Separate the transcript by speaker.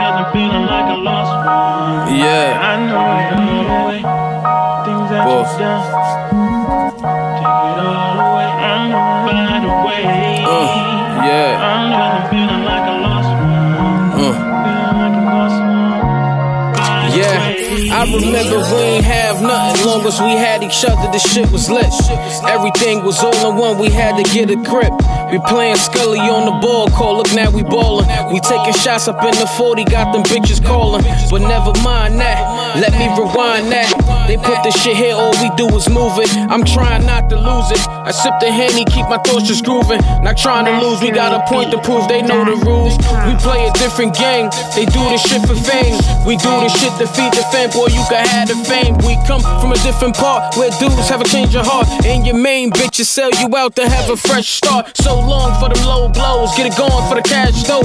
Speaker 1: a lost one.
Speaker 2: Yeah.
Speaker 1: I know it all the way. Things that you've done. Take it all away. I know by the way.
Speaker 2: Uh, yeah.
Speaker 1: I'm feeling like a lost one.
Speaker 2: Uh.
Speaker 1: Feeling like a lost one. By
Speaker 2: Yeah. I remember we ain't have nothing. Long as we had each other, the shit was lit. Everything was all in one, we had to get a grip. We playing Scully on the ball call, look now we ballin'. We taking shots up in the 40, got them bitches callin'. But never mind that, let me rewind that. They put the shit here, all we do is move it. I'm trying not to lose it. I sip the Henny, keep my thoughts just grooving. Not trying to lose, we got a point to prove, they know the rules. We play a different game, they do this shit for fame. We do this shit to feed the fam, boy, you can have the fame. We come from a different part where dudes have a change of heart. And your main bitches sell you out to have a fresh start. So long for them low blows, get it going for the cash though.